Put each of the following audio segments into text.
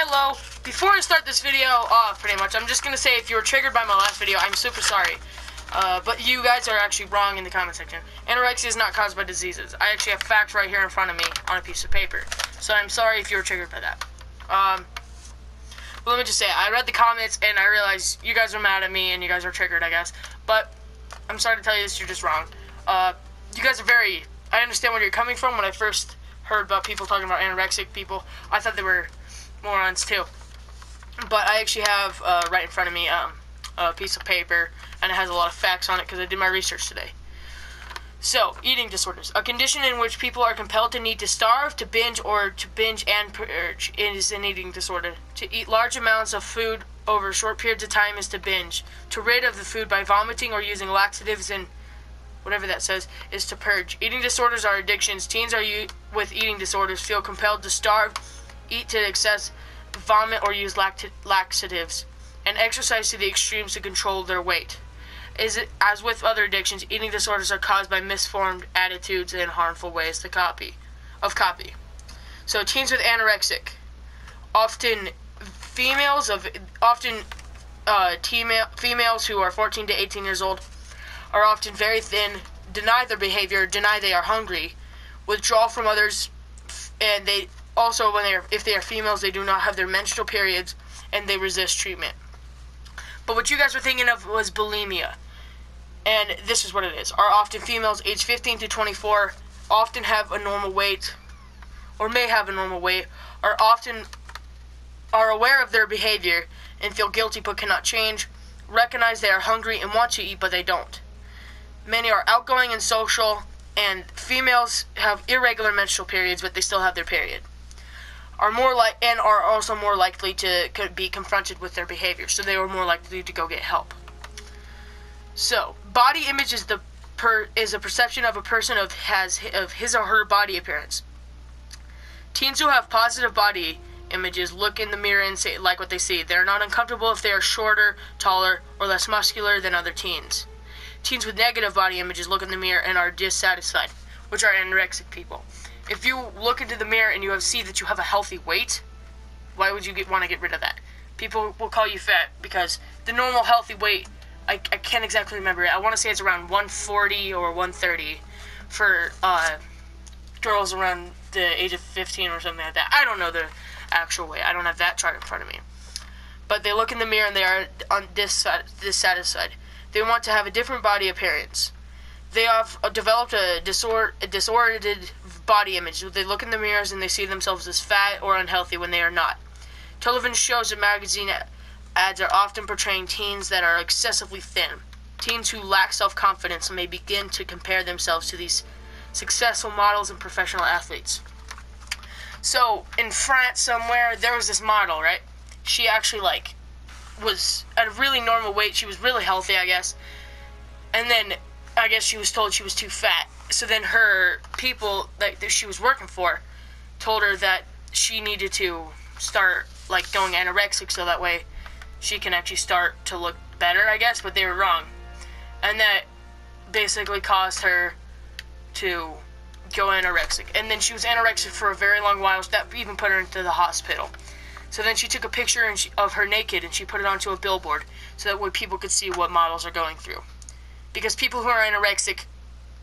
Hello. Before I start this video off, pretty much, I'm just gonna say if you were triggered by my last video, I'm super sorry. Uh, but you guys are actually wrong in the comment section. Anorexia is not caused by diseases. I actually have facts right here in front of me on a piece of paper. So I'm sorry if you were triggered by that. Um, but let me just say, I read the comments and I realized you guys are mad at me and you guys are triggered, I guess. But I'm sorry to tell you this, you're just wrong. Uh, you guys are very. I understand where you're coming from. When I first heard about people talking about anorexic people, I thought they were morons too. But I actually have uh, right in front of me um, a piece of paper and it has a lot of facts on it because I did my research today. So, eating disorders. A condition in which people are compelled to need to starve, to binge, or to binge and purge is an eating disorder. To eat large amounts of food over short periods of time is to binge. To rid of the food by vomiting or using laxatives and whatever that says is to purge. Eating disorders are addictions. Teens are u- with eating disorders feel compelled to starve, eat to excess, vomit, or use lact- laxatives, and exercise to the extremes to control their weight is it, as with other addictions, eating disorders are caused by misformed attitudes and harmful ways to copy of copy. So teens with anorexic, often females of often uh, females who are 14 to 18 years old are often very thin, deny their behavior, deny they are hungry, withdraw from others, and they also when they are if they are females they do not have their menstrual periods and they resist treatment. But what you guys were thinking of was bulimia and this is what it is, are often females aged 15 to 24, often have a normal weight, or may have a normal weight, are often are aware of their behavior and feel guilty but cannot change, recognize they are hungry and want to eat but they don't. Many are outgoing and social, and females have irregular menstrual periods but they still have their period. Are more like and are also more likely to be confronted with their behavior, so they are more likely to go get help. So, body image is the per, is a perception of a person of has of his or her body appearance. Teens who have positive body images look in the mirror and say like what they see. They're not uncomfortable if they are shorter, taller, or less muscular than other teens. Teens with negative body images look in the mirror and are dissatisfied, which are anorexic people. If you look into the mirror and you have see that you have a healthy weight, why would you get, want to get rid of that? People will call you fat because the normal healthy weight I, I can't exactly remember it. I want to say it's around 140 or 130 for uh, girls around the age of 15 or something like that. I don't know the actual weight. I don't have that chart in front of me. But they look in the mirror and they are dissatisfied. They want to have a different body appearance. They have developed a, disor- a disordered body image. They look in the mirrors and they see themselves as fat or unhealthy when they are not. Television shows and magazine ads are often portraying teens that are excessively thin. Teens who lack self confidence may begin to compare themselves to these successful models and professional athletes. So, in France somewhere, there was this model, right? She actually, like, was at a really normal weight. She was really healthy, I guess. And then, I guess she was told she was too fat. So then her people like, that she was working for told her that she needed to start, like, going anorexic so that way she can actually start to look better, I guess, but they were wrong. And that basically caused her to go anorexic. And then she was anorexic for a very long while. So That even put her into the hospital. So then she took a picture she, of her naked and she put it onto a billboard so that way people could see what models are going through. Because people who are anorexic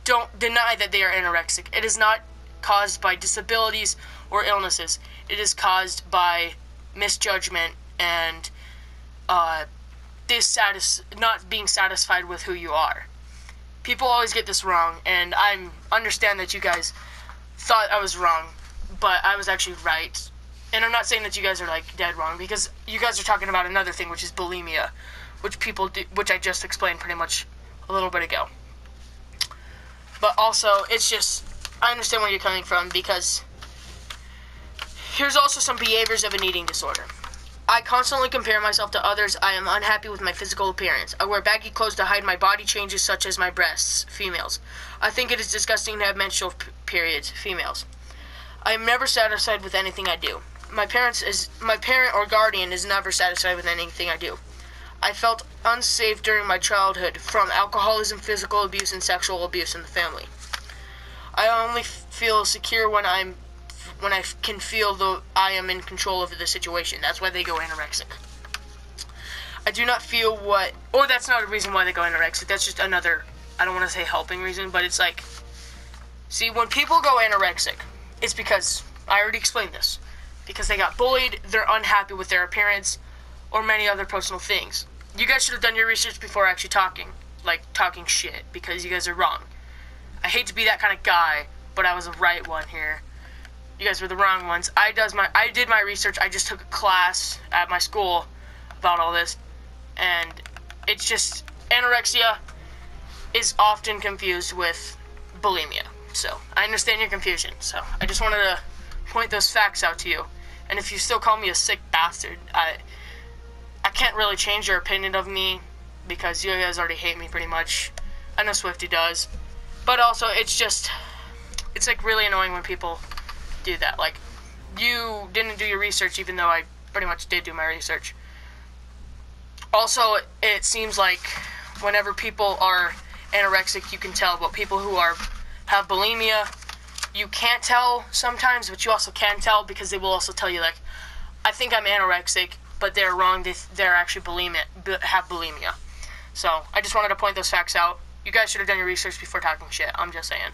don't deny that they are anorexic. It is not caused by disabilities or illnesses. It is caused by misjudgment and uh, dissatis- not being satisfied with who you are. People always get this wrong, and I understand that you guys thought I was wrong, but I was actually right. And I'm not saying that you guys are like dead wrong because you guys are talking about another thing, which is bulimia, which people do, which I just explained pretty much a little bit ago. But also, it's just I understand where you're coming from because here's also some behaviors of an eating disorder. I constantly compare myself to others. I am unhappy with my physical appearance. I wear baggy clothes to hide my body changes, such as my breasts. Females. I think it is disgusting to have menstrual periods. Females. I am never satisfied with anything I do. My parents is my parent or guardian is never satisfied with anything I do. I felt unsafe during my childhood from alcoholism, physical abuse, and sexual abuse in the family. I only feel secure when I'm when I can feel the I am in control of the situation. That's why they go anorexic. I do not feel what, or that's not a reason why they go anorexic. That's just another. I don't want to say helping reason, but it's like, see, when people go anorexic, it's because I already explained this, because they got bullied, they're unhappy with their appearance, or many other personal things. You guys should have done your research before actually talking, like talking shit, because you guys are wrong. I hate to be that kind of guy, but I was the right one here. You guys were the wrong ones. I does my I did my research. I just took a class at my school about all this, and it's just anorexia is often confused with bulimia. So I understand your confusion. So I just wanted to point those facts out to you. And if you still call me a sick bastard, I can't really change your opinion of me because you guys already hate me pretty much. I know Swifty does. But also it's just it's like really annoying when people do that. Like you didn't do your research even though I pretty much did do my research. Also, it seems like whenever people are anorexic, you can tell, but people who are have bulimia, you can't tell sometimes, but you also can tell because they will also tell you like, I think I'm anorexic, but they're wrong. They they're actually bulimia have bulimia. So I just wanted to point those facts out. You guys should have done your research before talking shit. I'm just saying.